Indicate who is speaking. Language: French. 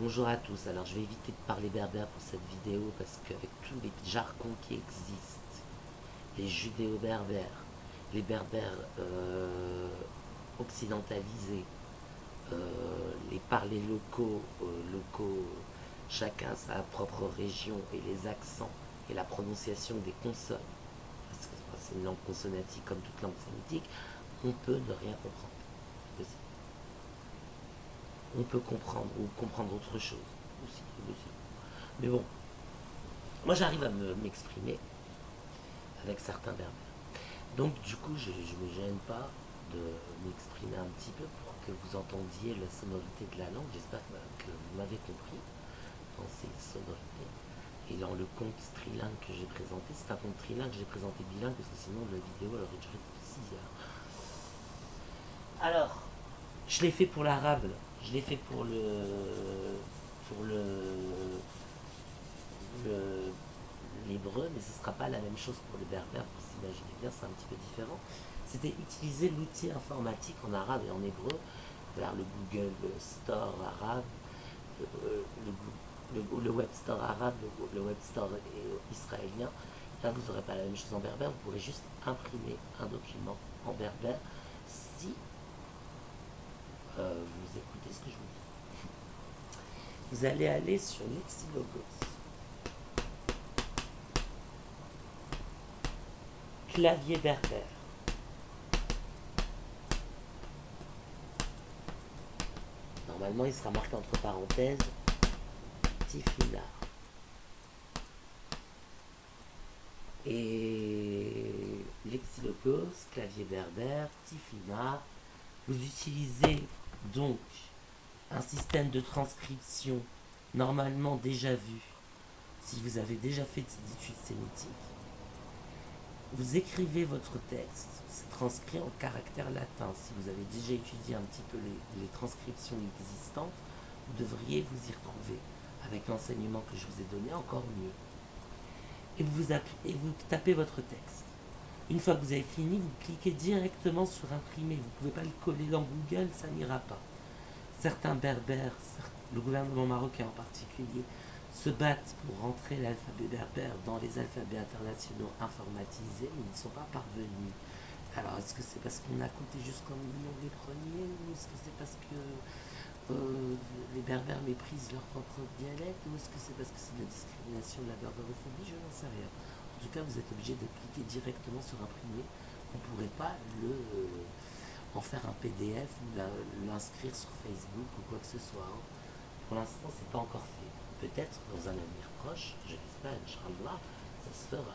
Speaker 1: Bonjour à tous, alors je vais éviter de parler berbère pour cette vidéo parce qu'avec tous les jargons qui existent, les judéo-berbères, les berbères euh, occidentalisés, euh, les parlers locaux, euh, locaux, chacun sa propre région et les accents et la prononciation des consonnes, parce que c'est une langue consonnatique comme toute langue sémitique, on peut ne rien comprendre. On peut comprendre ou comprendre autre chose aussi, Mais bon, moi j'arrive à m'exprimer avec certains berbères. Donc du coup, je ne me gêne pas de m'exprimer un petit peu pour que vous entendiez la sonorité de la langue. J'espère que vous m'avez compris dans ces sonorités. Et dans le compte trilingue que j'ai présenté, c'est un compte trilingue que j'ai présenté bilingue parce que sinon la vidéo elle aurait duré 6 heures. Alors, je l'ai fait pour l'arabe, je l'ai fait pour le pour le l'hébreu, mais ce ne sera pas la même chose pour le berbère, vous imaginez bien, c'est un petit peu différent. C'était utiliser l'outil informatique en arabe et en hébreu, vers le Google Store arabe, le, le, Web Store arabe, le, Web Store israélien. Là, vous n'aurez pas la même chose en berbère, vous pourrez juste imprimer un document en berbère si euh, vous ce que je vous dis. Vous allez aller sur Lexilogos. Clavier berbère. Normalement, il sera marqué entre parenthèses Tifina. Et Lexilogos, clavier berbère, Tifina. Vous utilisez donc un système de transcription normalement déjà vu, si vous avez déjà fait des études sémitiques, vous écrivez votre texte, c'est transcrit en caractère latin. Si vous avez déjà étudié un petit peu les, transcriptions existantes, vous devriez vous y retrouver avec l'enseignement que je vous ai donné encore mieux. Et vous, et vous tapez votre texte. Une fois que vous avez fini, vous cliquez directement sur imprimer. Vous ne pouvez pas le coller dans Google, ça n'ira pas. Certains berbères, le gouvernement marocain en particulier, se battent pour rentrer l'alphabet berbère dans les alphabets internationaux informatisés, mais ils ne sont pas parvenus. Alors, est-ce que c'est parce qu'on a compté jusqu'en million les premiers, ou est-ce que c'est parce que euh, les berbères méprisent leur propre dialecte, ou est-ce que c'est parce que c'est de la discrimination de la berbérophobie Je n'en sais rien. En tout cas, vous êtes obligé de cliquer directement sur imprimer. Vous ne pourrez pas le, en faire un PDF l'inscrire sur Facebook ou quoi que ce soit. Pour l'instant, ce n'est pas encore fait. Peut-être dans un avenir proche, je l'espère, Inch'Allah, ça se fera.